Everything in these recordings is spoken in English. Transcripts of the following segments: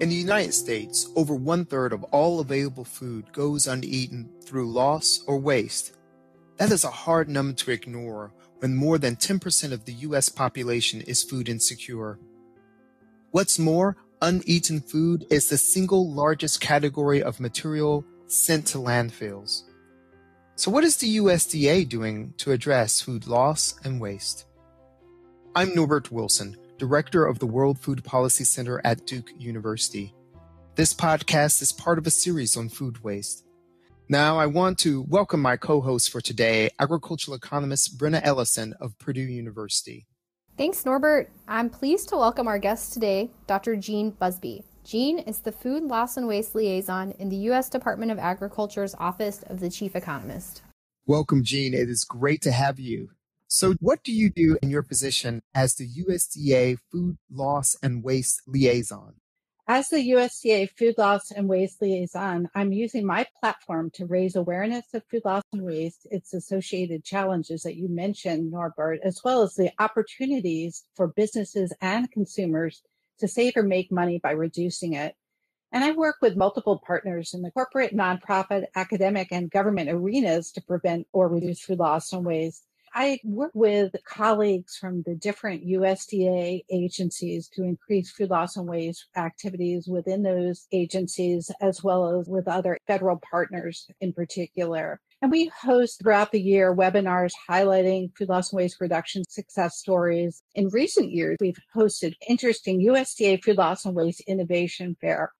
In the United States, over one third of all available food goes uneaten through loss or waste. That is a hard number to ignore when more than 10% of the US population is food insecure. What's more, uneaten food is the single largest category of material sent to landfills. So, what is the USDA doing to address food loss and waste? I'm Norbert Wilson director of the World Food Policy Center at Duke University. This podcast is part of a series on food waste. Now, I want to welcome my co host for today, agricultural economist Brenna Ellison of Purdue University. Thanks, Norbert. I'm pleased to welcome our guest today, Dr. Jean Buzby. Jean is the Food Loss and Waste Liaison in the U.S. Department of Agriculture's Office of the Chief Economist. Welcome, Jean. It is great to have you. So, what do you do in your position as the USDA Food Loss and Waste Liaison? As the USDA Food Loss and Waste Liaison, I'm using my platform to raise awareness of food loss and waste, its associated challenges that you mentioned, Norbert, as well as the opportunities for businesses and consumers to save or make money by reducing it. And I work with multiple partners in the corporate, nonprofit, academic, and government arenas to prevent or reduce food loss and waste. I work with colleagues from the different USDA agencies to increase food loss and waste activities within those agencies, as well as with other federal partners in particular. And we host throughout the year webinars highlighting food loss and waste reduction success stories. In recent years, we've hosted interesting USDA food loss and waste innovation fair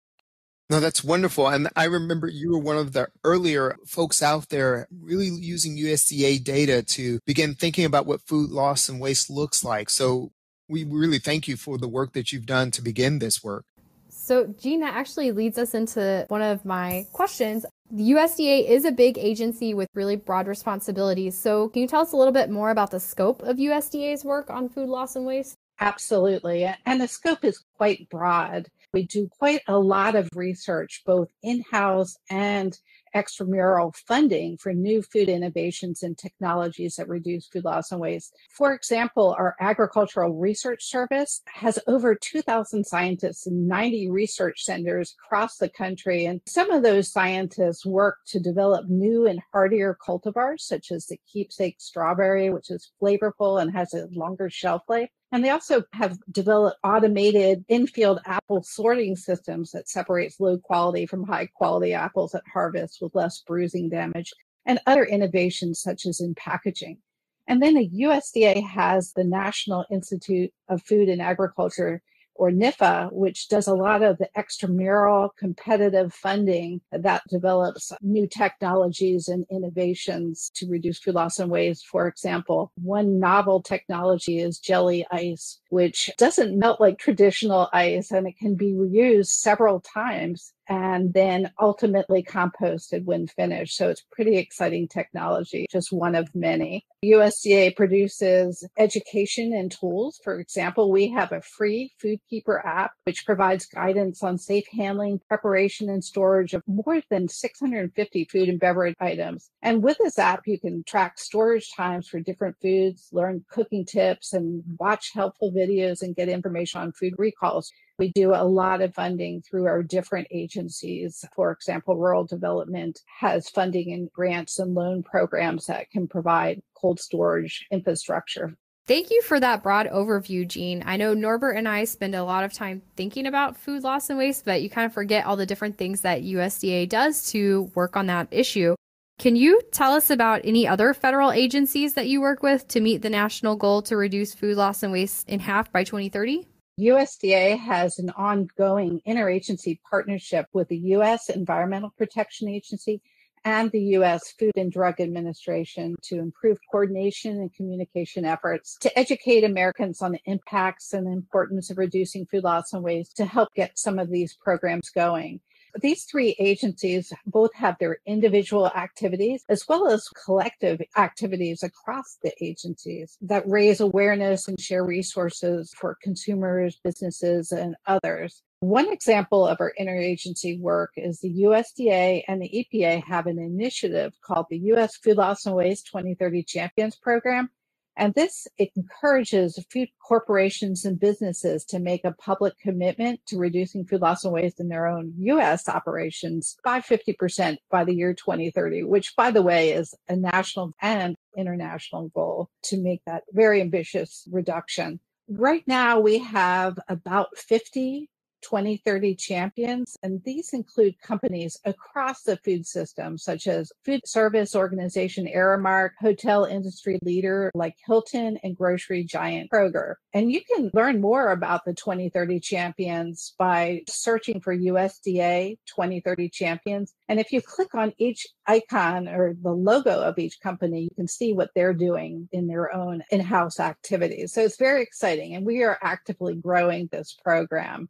no, that's wonderful. And I remember you were one of the earlier folks out there really using USDA data to begin thinking about what food loss and waste looks like. So we really thank you for the work that you've done to begin this work. So, Jean, that actually leads us into one of my questions. The USDA is a big agency with really broad responsibilities. So, can you tell us a little bit more about the scope of USDA's work on food loss and waste? Absolutely. And the scope is quite broad. We do quite a lot of research, both in house and extramural funding for new food innovations and technologies that reduce food loss and waste. For example, our agricultural research service has over 2,000 scientists in 90 research centers across the country. And some of those scientists work to develop new and hardier cultivars, such as the keepsake strawberry, which is flavorful and has a longer shelf life. And they also have developed automated infield apple sorting systems that separates low quality from high quality apples at harvest with less bruising damage and other innovations such as in packaging. And then the USDA has the National Institute of Food and Agriculture or NIFA, which does a lot of the extramural competitive funding that develops new technologies and innovations to reduce food loss and waste. For example, one novel technology is jelly ice, which doesn't melt like traditional ice and it can be reused several times and then ultimately composted when finished. So it's pretty exciting technology, just one of many. USDA produces education and tools. For example, we have a free Foodkeeper app, which provides guidance on safe handling, preparation, and storage of more than 650 food and beverage items. And with this app, you can track storage times for different foods, learn cooking tips, and watch helpful videos and get information on food recalls. We do a lot of funding through our different agencies. For example, rural development has funding and grants and loan programs that can provide cold storage infrastructure. Thank you for that broad overview, Jean. I know Norbert and I spend a lot of time thinking about food loss and waste, but you kind of forget all the different things that USDA does to work on that issue. Can you tell us about any other federal agencies that you work with to meet the national goal to reduce food loss and waste in half by 2030? USDA has an ongoing interagency partnership with the U.S. Environmental Protection Agency and the U.S. Food and Drug Administration to improve coordination and communication efforts to educate Americans on the impacts and importance of reducing food loss and waste to help get some of these programs going. These three agencies both have their individual activities as well as collective activities across the agencies that raise awareness and share resources for consumers, businesses, and others. One example of our interagency work is the USDA and the EPA have an initiative called the U.S. Food Loss and Waste 2030 Champions Program And this encourages food corporations and businesses to make a public commitment to reducing food loss and waste in their own US operations by 50% by the year 2030, which by the way is a national and international goal to make that very ambitious reduction. Right now we have about 50 2030 champions, and these include companies across the food system, such as food service organization Aramark, hotel industry leader like Hilton, and grocery giant Kroger. And you can learn more about the 2030 champions by searching for USDA 2030 champions. And if you click on each icon or the logo of each company, you can see what they're doing in their own in house activities. So it's very exciting. And we are actively growing this program.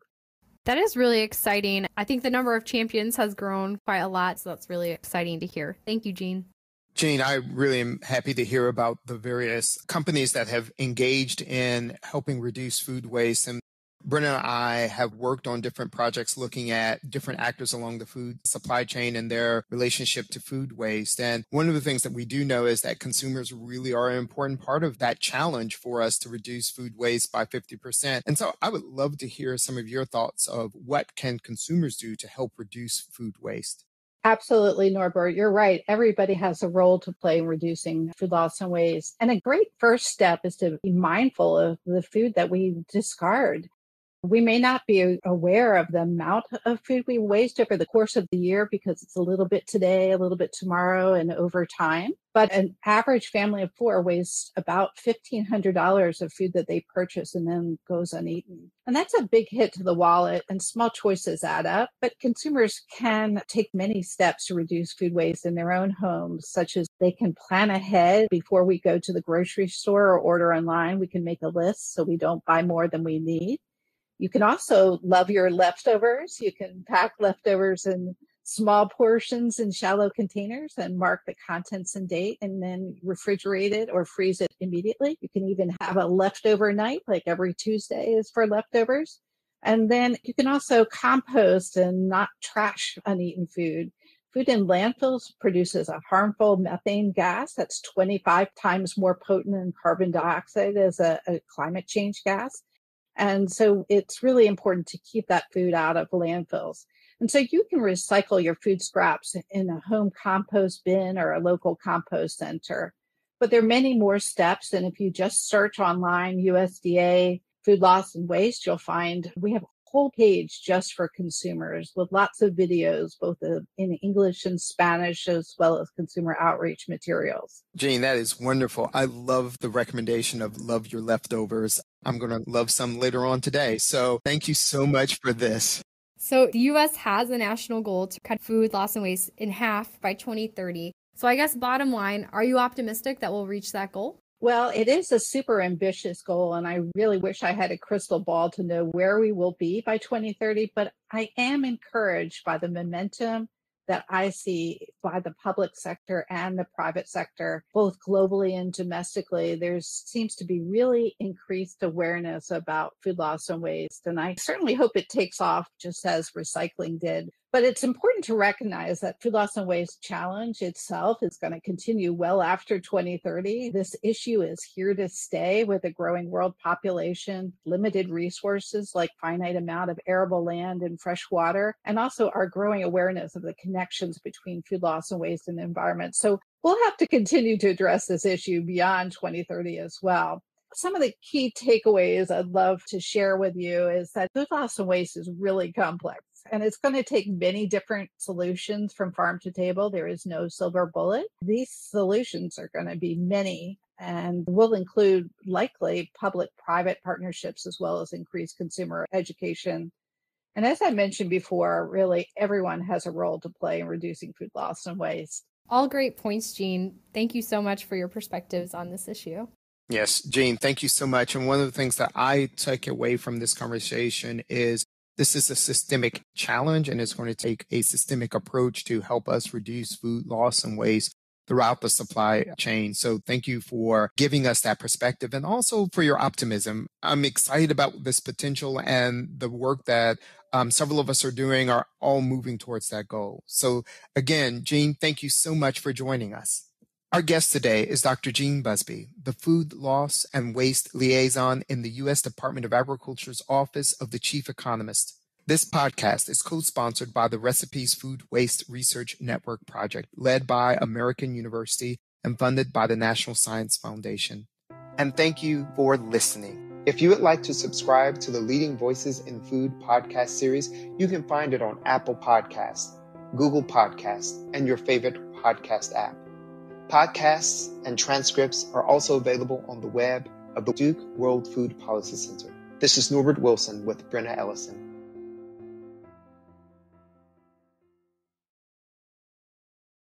That is really exciting. I think the number of champions has grown quite a lot, so that's really exciting to hear. Thank you, Jean. Jean, I really am happy to hear about the various companies that have engaged in helping reduce food waste and Brenna and I have worked on different projects looking at different actors along the food supply chain and their relationship to food waste. And one of the things that we do know is that consumers really are an important part of that challenge for us to reduce food waste by 50%. And so I would love to hear some of your thoughts of what can consumers do to help reduce food waste. Absolutely, Norbert. You're right. Everybody has a role to play in reducing food loss and waste. And a great first step is to be mindful of the food that we discard. We may not be aware of the amount of food we waste over the course of the year because it's a little bit today, a little bit tomorrow, and over time. But an average family of four wastes about $1,500 of food that they purchase and then goes uneaten. And that's a big hit to the wallet, and small choices add up. But consumers can take many steps to reduce food waste in their own homes, such as they can plan ahead before we go to the grocery store or order online. We can make a list so we don't buy more than we need. You can also love your leftovers. You can pack leftovers in small portions in shallow containers and mark the contents and date and then refrigerate it or freeze it immediately. You can even have a leftover night, like every Tuesday is for leftovers. And then you can also compost and not trash uneaten food. Food in landfills produces a harmful methane gas that's 25 times more potent than carbon dioxide as a, a climate change gas. And so it's really important to keep that food out of landfills. And so you can recycle your food scraps in a home compost bin or a local compost center. But there are many more steps. And if you just search online USDA food loss and waste, you'll find we have a whole page just for consumers with lots of videos, both in English and Spanish, as well as consumer outreach materials. Jean, that is wonderful. I love the recommendation of love your leftovers. I'm going to love some later on today. So thank you so much for this. So the US has a national goal to cut food loss and waste in half by 2030. So I guess bottom line, are you optimistic that we'll reach that goal? Well, it is a super ambitious goal, and I really wish I had a crystal ball to know where we will be by 2030. But I am encouraged by the momentum that I see by the public sector and the private sector, both globally and domestically. There seems to be really increased awareness about food loss and waste. And I certainly hope it takes off just as recycling did. But it's important to recognize that food loss and waste challenge itself is going to continue well after 2030. This issue is here to stay with a growing world population, limited resources like finite amount of arable land and fresh water, and also our growing awareness of the connections between food loss and waste and the environment. So we'll have to continue to address this issue beyond 2030 as well some of the key takeaways I'd love to share with you is that food loss and waste is really complex and it's going to take many different solutions from farm to table. There is no silver bullet. These solutions are going to be many and will include likely public private partnerships as well as increased consumer education. And as I mentioned before, really everyone has a role to play in reducing food loss and waste. All great points, Jean. Thank you so much for your perspectives on this issue. Yes, Jean, thank you so much. And one of the things that I took away from this conversation is this is a systemic challenge and it's going to take a systemic approach to help us reduce food loss and waste throughout the supply chain. So thank you for giving us that perspective and also for your optimism. I'm excited about this potential and the work that um, several of us are doing are all moving towards that goal. So again, Jean, thank you so much for joining us. Our guest today is Dr. Jean Buzby, the Food Loss and Waste Liaison in the U.S. Department of Agriculture's Office of the Chief Economist. This podcast is co sponsored by the Recipes Food Waste Research Network project, led by American University and funded by the National Science Foundation. And thank you for listening. If you would like to subscribe to the Leading Voices in Food podcast series, you can find it on Apple Podcasts, Google Podcasts, and your favorite podcast app. Podcasts and transcripts are also available on the web of the Duke World Food Policy Center. This is Norbert Wilson with Brenna Ellison.